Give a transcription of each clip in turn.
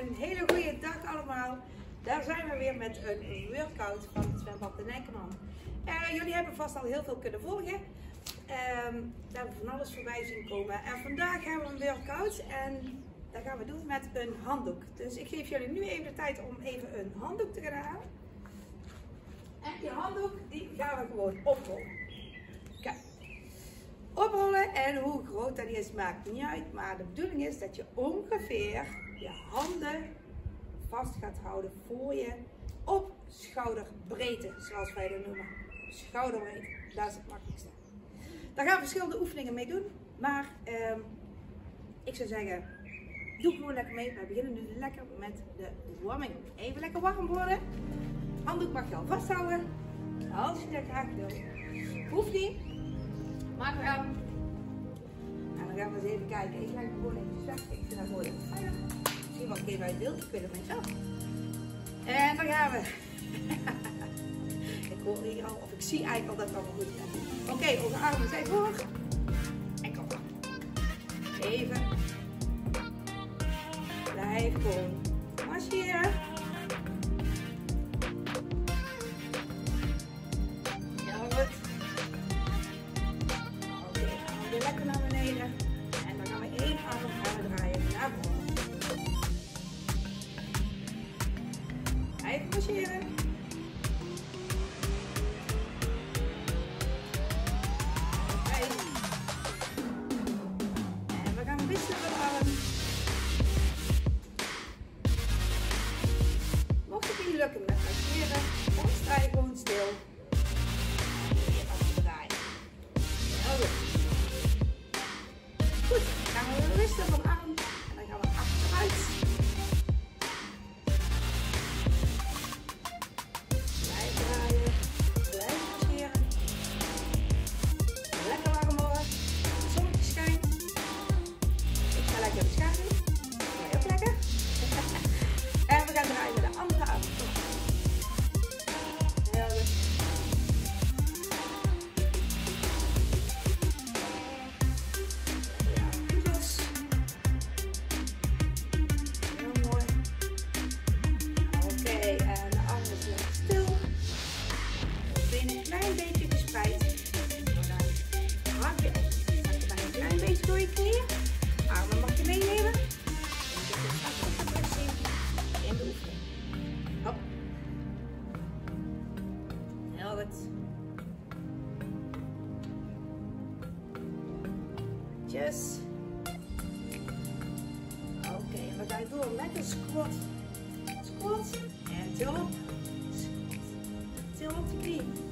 een hele goede dag allemaal. Daar zijn we weer met een workout van het zwembad de Nijkerman. Uh, jullie hebben vast al heel veel kunnen volgen. Um, daar hebben we van alles voorbij zien komen. En vandaag hebben we een workout en dat gaan we doen met een handdoek. Dus ik geef jullie nu even de tijd om even een handdoek te gaan halen. En die handdoek die gaan we gewoon oprollen. Kijk. Oprollen en hoe groot dat is maakt niet uit. Maar de bedoeling is dat je ongeveer je handen vast gaat houden voor je op schouderbreedte, zoals wij dat noemen. Schouderbreedte, dat is het makkelijkste. Daar gaan we verschillende oefeningen mee doen. Maar um, ik zou zeggen, doe gewoon lekker mee. We beginnen nu lekker met de warming. Even lekker warm worden. Handdoek mag je al vasthouden. Als je dat graag wil. Hoeft niet. Maar we. En dan gaan we eens even kijken. Ik ga gewoon even weg. Keer bij wilt. Ik weet het zo. En dan gaan we. ik hoor hier al, of ik zie eigenlijk al dat het allemaal goed gaat. Oké, okay, onze armen zijn voor. En kom op. Even. Blijf gewoon 怎么办 Yes. Oké, okay, we gaan door. Lekker squat. Squat. En til op. Til op de knie.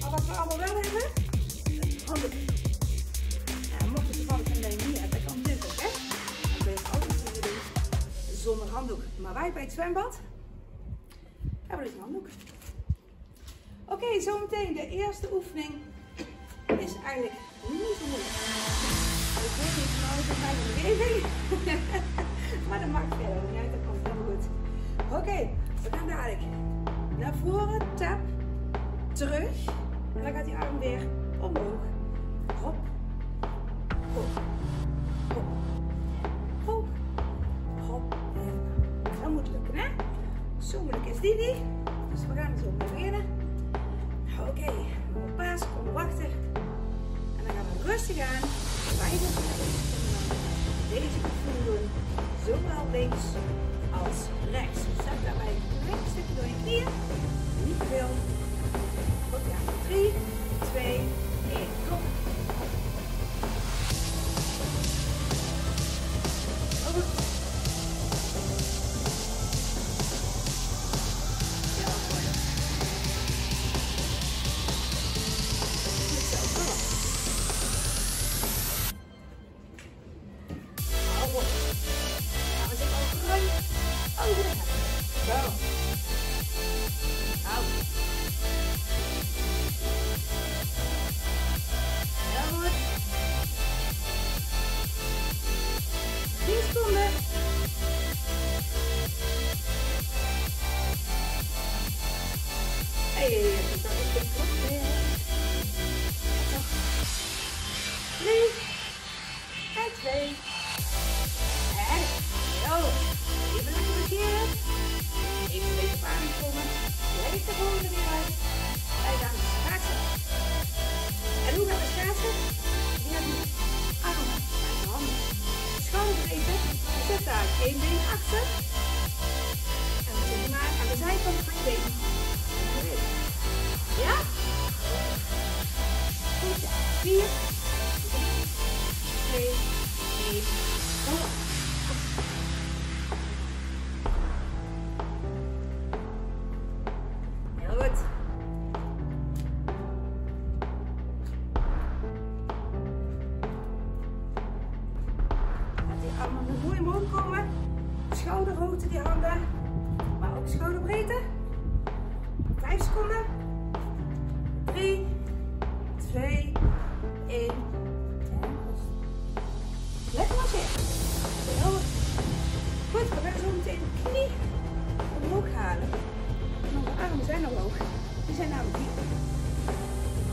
Maar wat we allemaal wel hebben, oh, handen. Mocht mocht je toevallig een lijn niet hebben, kan dit ook, hè. Dan ben je altijd zo doen zonder handdoek. Maar wij bij het zwembad hebben dus een handdoek. Oké, zo zometeen de eerste oefening is eigenlijk niet zo moeilijk. Ik weet niet van de omgeving, maar dat maakt verder niet uit, dat komt helemaal goed. Oké, we gaan dadelijk naar voren, tap, terug. En dan gaat die arm weer omhoog. Hop, hop, hop, hop, hop. En dat moet lukken, hè? Zo moeilijk is die niet. Dus we gaan zo beginnen. Oké, op paas, kom wachten. En dan gaan we rustig aan. Vijf op Deze oefening doen. Zowel links als rechts. Zet daarbij een klein stukje door je knieën. Niet veel. Goed, ja. 3, 2, 1. Kom. Zijn al hoog. Die zijn namelijk diep.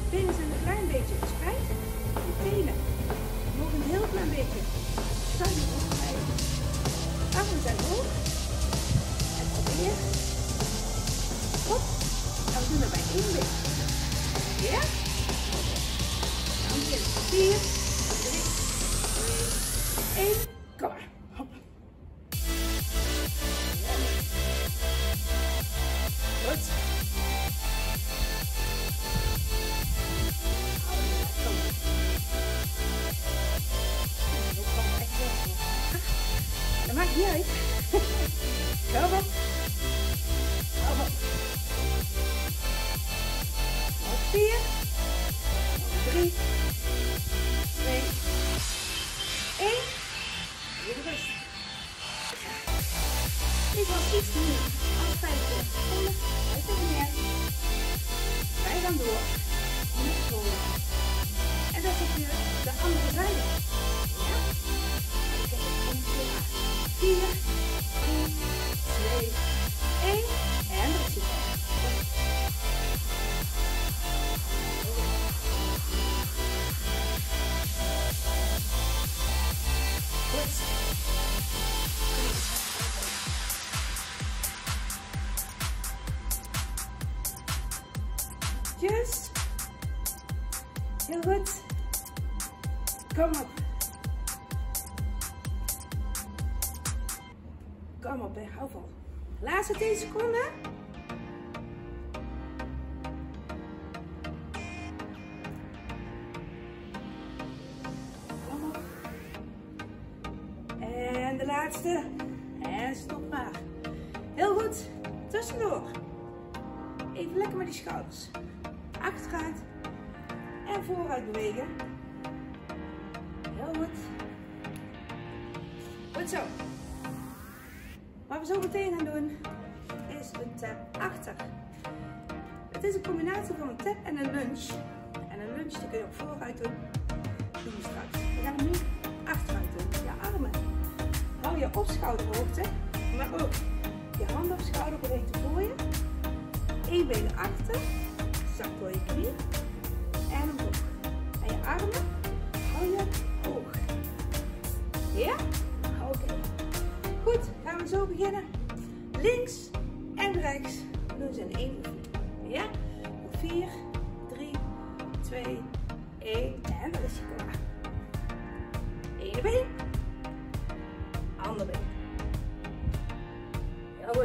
Benen zijn een klein beetje gespreid. De tenen nog een heel klein beetje schuin oprijden. Armen zijn hoog. En probeer. Op. En we doen dat bij één been. Dit was iets meer. Als 25 seconden. Uit de neer. Wij gaan door. Niet de laatste. En stop maar. Heel goed. Tussendoor. Even lekker met die schouders. Achteruit. En vooruit bewegen. Heel goed. Goed zo. Wat we zo meteen gaan doen is een tap achter. Het is een combinatie van een tap en een lunge. En een lunge die kun je ook vooruit doen. Doen we straks. We gaan nu je op schouderhoogte, maar ook je handen op schouderbreedte voor je. Eén been achter, zak door je knie en omhoog. En je armen hou je hoog. Ja? Oké. Goed, gaan we zo beginnen. Links en rechts. doen ze in één oefening. Ja? 4, 3, 2, 1 en dan is je klaar. Ene been. Andere been. Heel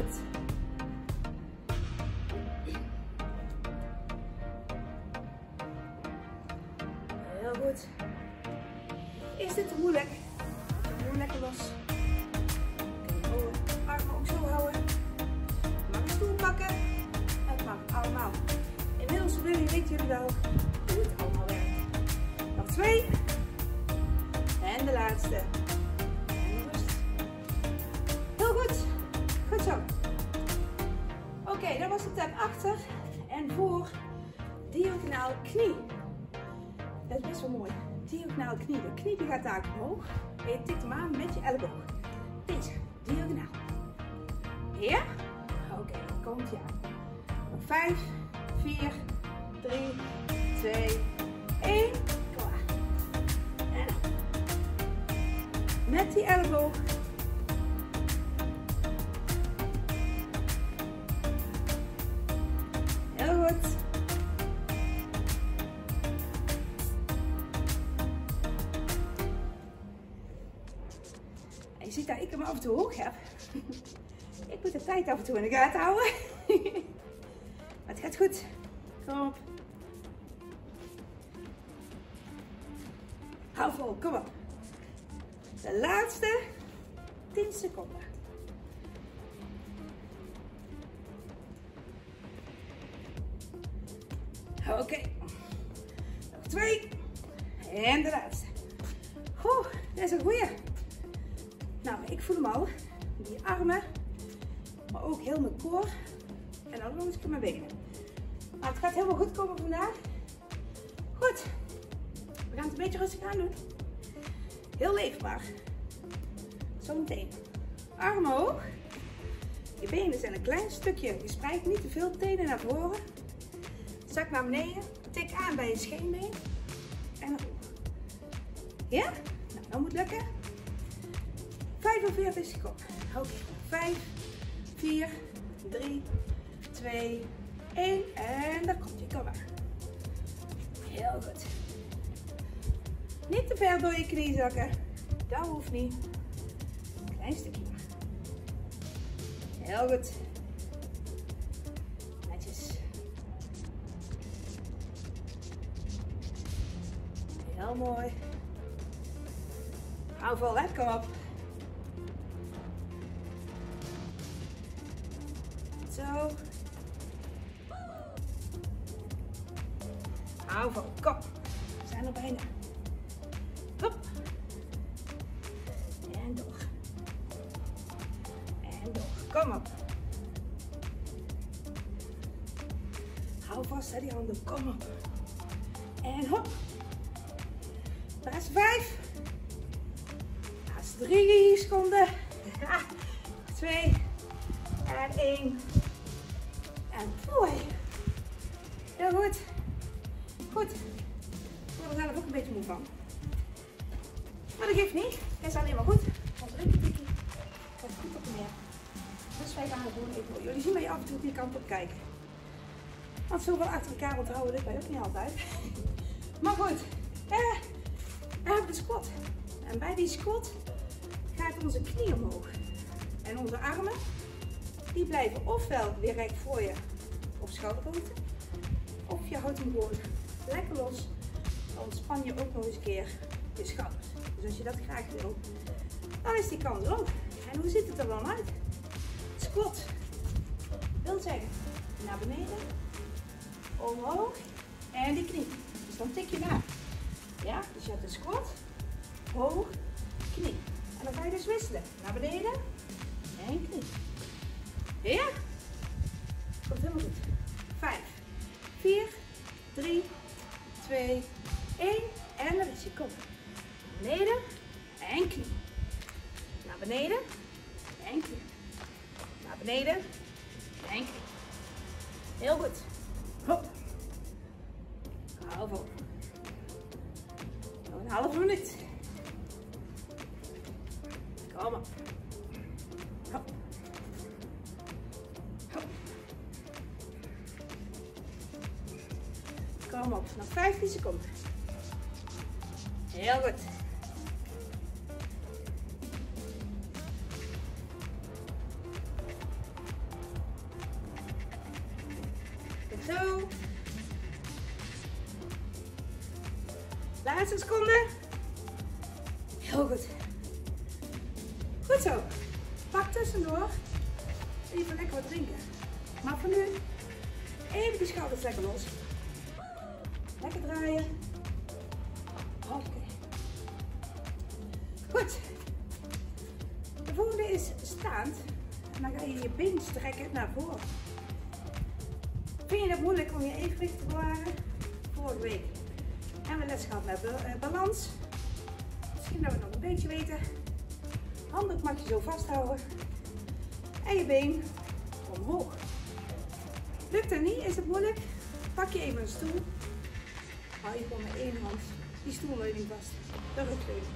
daar omhoog. En je tikt hem aan met je elleboog. Deze. Diagonaal. Ja? Oké, komt ja. Nog 5, 4, 3, 2, 1. Klaar. En. Met die elleboog. Ik moet de tijd Maar het gaat helemaal goed komen vandaag. Goed. We gaan het een beetje rustig aan doen. Heel leefbaar. Zometeen. Armen hoog. Je benen zijn een klein stukje. Je spreidt niet te veel tenen naar voren. Zak naar beneden. Tik aan bij je scheenbeen. En voren. Ja? Nou, dat moet lukken. 45 seconden. Oké. 5, 4, 3, 2, 1. En daar komt je. Maar. Heel goed. Niet te ver door je knie zakken. Dat hoeft niet. Een klein stukje. Heel goed. Netjes. Heel mooi. Hou vol, hè? Kom op. Hou vol, kom. We zijn er bijna. Hop. En door. En door. Kom op. Hou vast, hè, die handen. Kom op. zoveel achter elkaar onthouden lukt mij ook niet altijd. Maar goed. Eh, we hebben de squat. En bij die squat gaat onze knie omhoog. En onze armen, die blijven ofwel weer recht voor je op schouderhoogte. Of je houdt hem gewoon lekker los. Dan ontspan je ook nog eens een keer je schouders. Dus als je dat graag wil, dan is die kans er ook. En hoe ziet het er dan uit? Squat. Wil zeggen, naar beneden, omhoog en die knie. Dus dan tik je naar. Ja, dus je hebt een squat, hoog, knie. En dan ga je dus wisselen. Naar beneden En knie. Ja? Komt helemaal goed. 5, 4, 3, 2, Nog 15 seconden. Heel. Goed vasthouden. En je been omhoog. Lukt dat niet? Is het moeilijk? Pak je even een stoel. Hou je gewoon met één hand die stoelleuning vast. De rugleuning.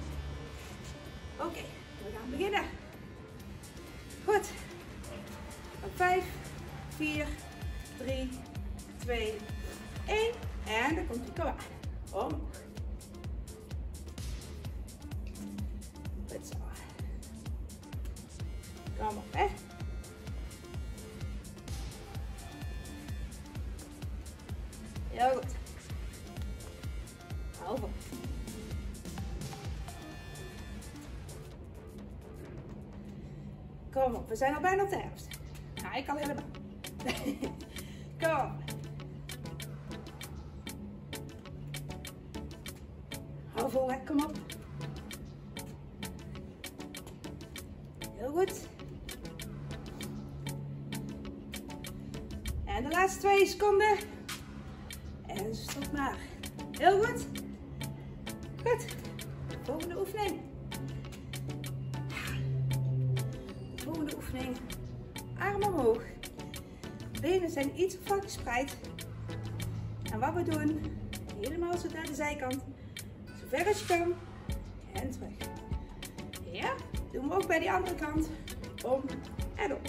Oké, we gaan beginnen. Goed. 5, 4, 3, 2, 1. En dan komt die maar. Om. Heel goed. Hou vol. Kom op, we zijn al bijna op de helft. Nou, ik al helemaal. Kom op. Hou vol, hè. kom op. Heel goed. En de laatste twee seconden. En stop maar. Heel goed. Goed. Volgende oefening. Volgende oefening. Armen omhoog. Benen zijn iets vlak gespreid. En wat we doen, helemaal zo naar de zijkant. Zo ver als je kan. En terug. Ja, doen we ook bij die andere kant. Om en op.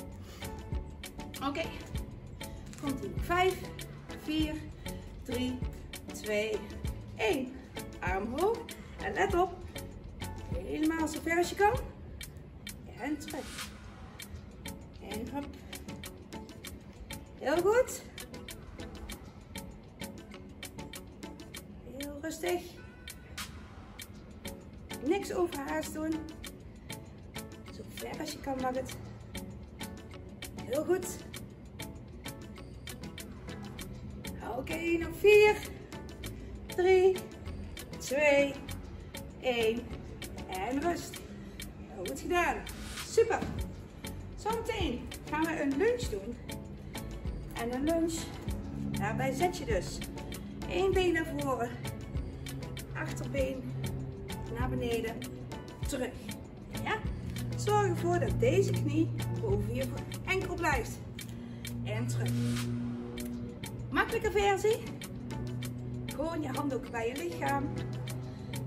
Oké. Komt ie. 5, 4, 3, 2, 1. Arm hoog. En let op. Helemaal zo ver als je kan. En terug. En hop. Heel goed. Heel rustig. Niks overhaast doen. Zo ver als je kan mag het. Heel goed. Oké, nog 4, 3, 2, 1 en rust. Goed gedaan. Super. Zometeen gaan we een lunge doen. En een lunge, daarbij zet je dus één been naar voren, achterbeen naar beneden, terug. Ja? Zorg ervoor dat deze knie boven je enkel blijft. En terug. Makkelijke versie. Gewoon je handdoek bij je lichaam.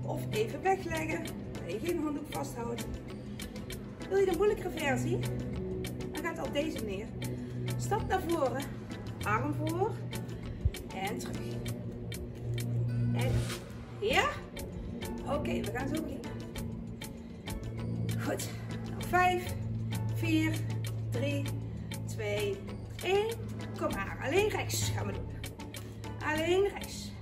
Of even wegleggen, dat je geen handdoek vasthoudt. Wil je de moeilijkere versie? Dan gaat het op deze manier. Stap naar voren, arm voor en terug. En ja? Oké, we gaan zo beginnen. Goed. Nog 5, 4, 3, 2, 1. Kom maar. Alleen rechts gaan we doen. Alleen rechts.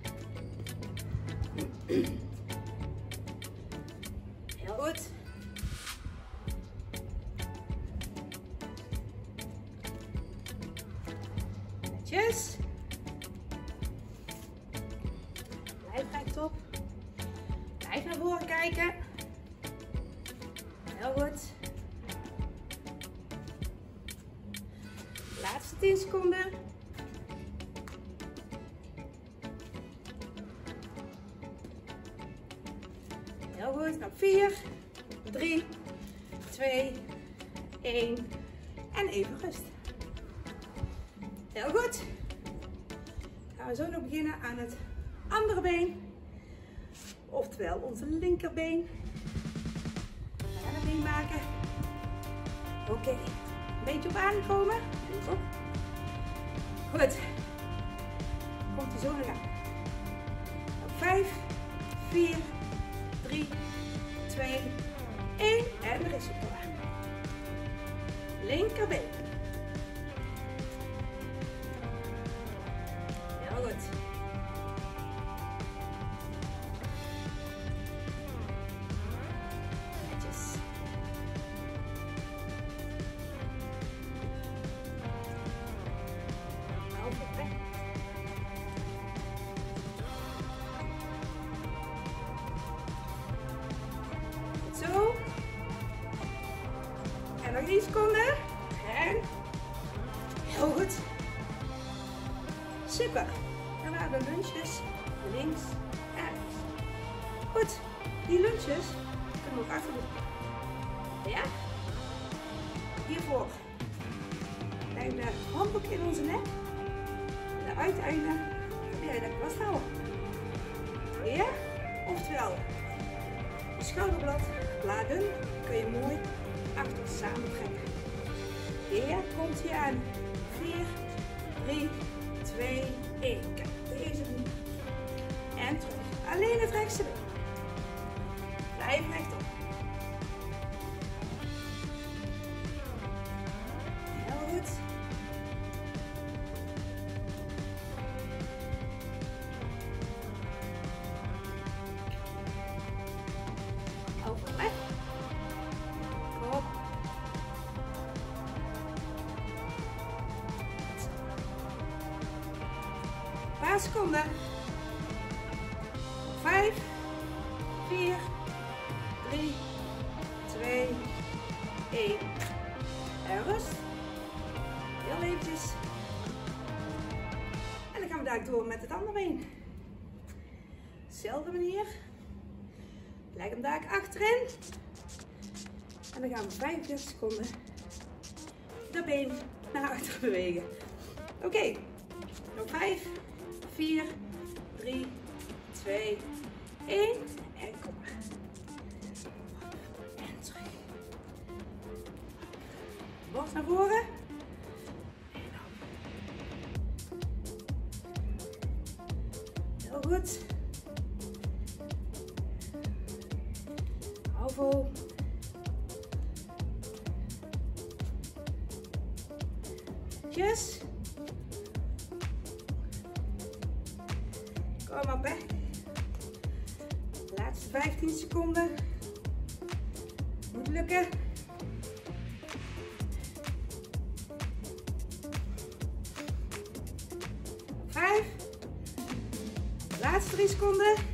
Oftewel onze linkerbeen. En een been maken. Oké. Een beetje op aankomen. Op. Goed. Komt hij zo nog aan. 5, 4, 3, 2, 1. En er is het klaar. Linkerbeen. Goed. Die lunches kunnen we ook doen. Ja? Hiervoor. Leggen de handdoek in onze nek. En de uiteinden kun jij lekker vasthouden. Ja? Oftewel, je schouderblad laden kun je mooi achter samen trekken. Hier komt hij aan. 4, 3, 2, 1. Alleen het rechtste been. Blijf rechtop. Heel goed. Overleg. Kom op. Een paar seconden. Vijf, vier, drie, twee, één. En rust. Heel eventjes. En dan gaan we daar door met het andere been. Zelfde manier. Leg hem daar achterin. En dan gaan we 45 seconden dat been naar achter bewegen. Oké, nog 5, 4, 3, 2, 1. En kom. En terug. Naar voren. Goed. Hou vol. Yes. Kom op, hè. Laatste 15 seconden. Moet lukken. Vijf. Laatste drie seconden.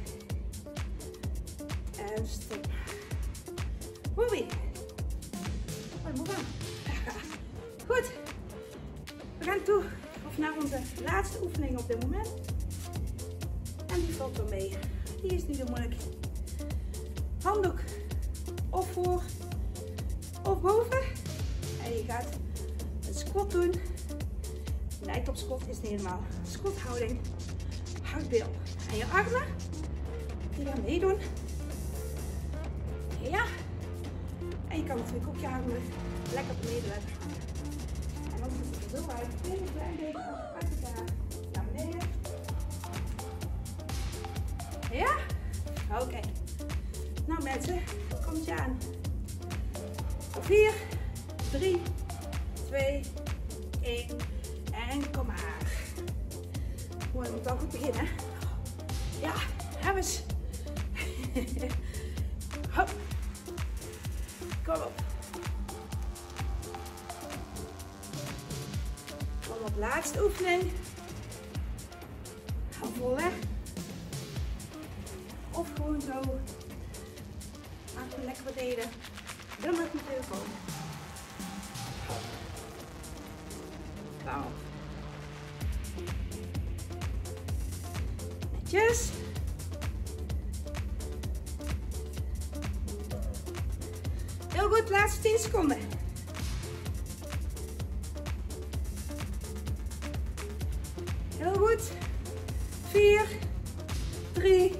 Nou mensen, komt je aan. 4, 3, 2, 1 en kom maar. Mooi, we moeten al goed beginnen. Ja, hebben eens. Hop. Kom op. Kom op, laatste oefening. Goed. 4, 3,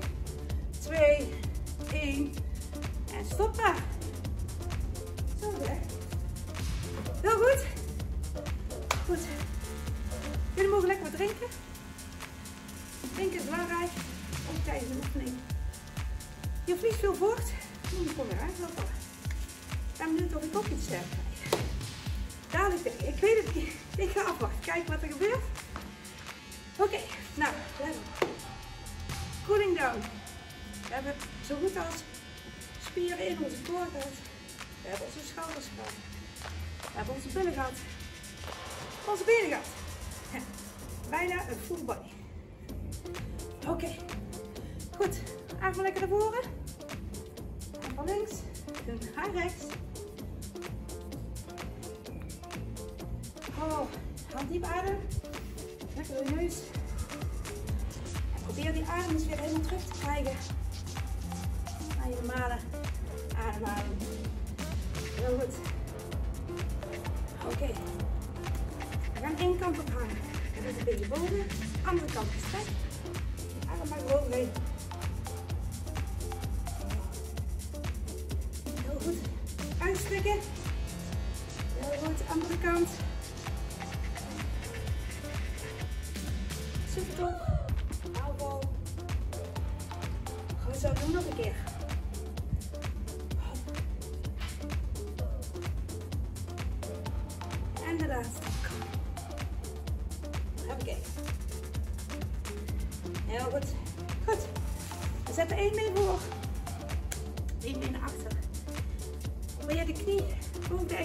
Oh, diep adem. Lekker je neus. En probeer die adem eens weer helemaal terug te krijgen. Naar je normale ademhaling. Heel goed. Oké. We gaan één kant op hangen. En dat is een beetje boven. Andere kant gestrekt. Adem maar gewoon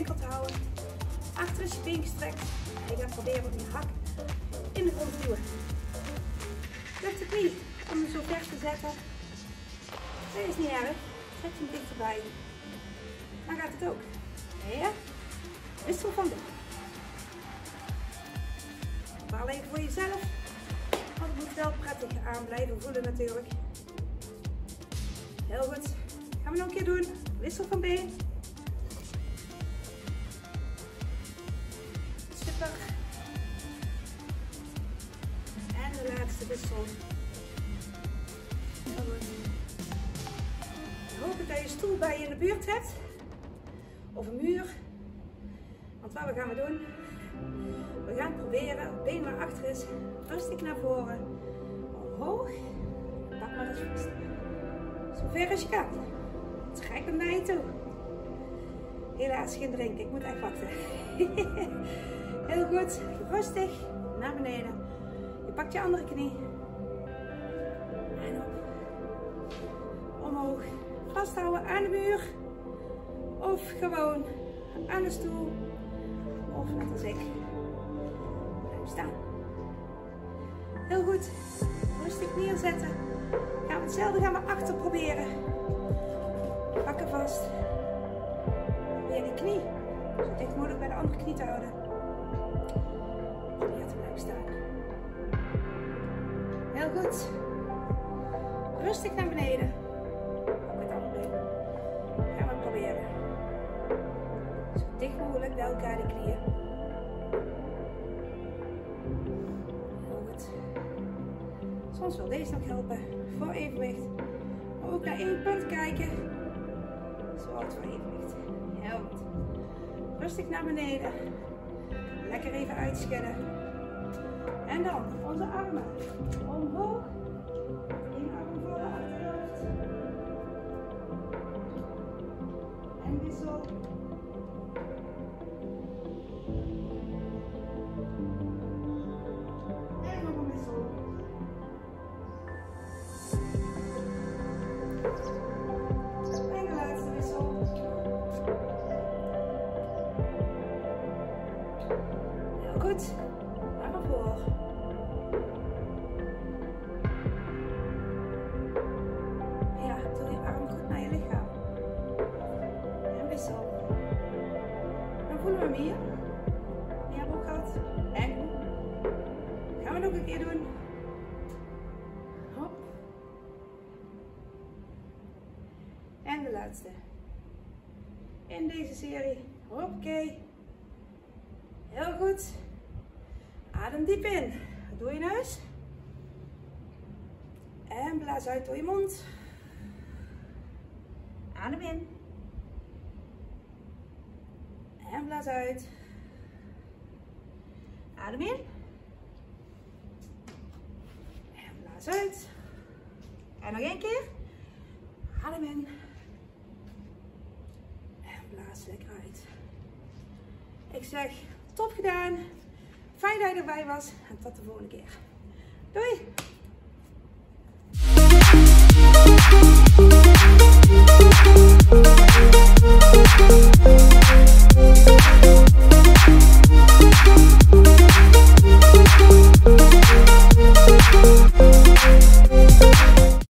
te houden. Achter is je been gestrekt. En je gaat proberen om je hak in de grond te duwen. Zet de knie om hem zo ver te zetten. Dat is niet erg. Zet je hem dichterbij. Dan gaat het ook. Ja? Wissel van dit. Maar alleen voor jezelf. Want het moet wel prettig aan blijven voelen natuurlijk. Heel goed. Gaan we nog een keer doen. Wissel van been. Goed. Ik hoop dat je stoel bij je in de buurt hebt. Of een muur. Want wat we gaan we doen? We gaan proberen, het been waar achter is, rustig naar voren, omhoog. Pak maar eens vast. Zo ver als je kan. Trek hem naar je toe. Helaas geen drinken, ik moet echt wachten. Heel goed, rustig naar beneden. Je pakt je andere knie. Vasthouden aan de muur. Of gewoon aan de stoel. Of net als ik. Blijf staan. Heel goed. Rustig neerzetten. Gaan we hetzelfde gaan we achter proberen. Pakken vast. Probeer die knie zo dicht mogelijk bij de andere knie te houden. Probeer te blijven staan. Heel goed. Rustig naar beneden. Elkaar de knieën. Soms wil deze nog helpen voor evenwicht. Maar ook naar één punt kijken. Zorgt voor evenwicht. Heel goed. Rustig naar beneden. Lekker even uitschudden. En dan onze armen omhoog. Eén laatste. In deze serie. Oké. Heel goed. Adem diep in. Door je neus. En blaas uit door je mond. Adem in. En blaas uit. Adem in. En blaas uit. En nog één keer. Adem in. Lekker uit. Ik zeg top gedaan. Fijn dat je erbij was. En tot de volgende keer. Doei!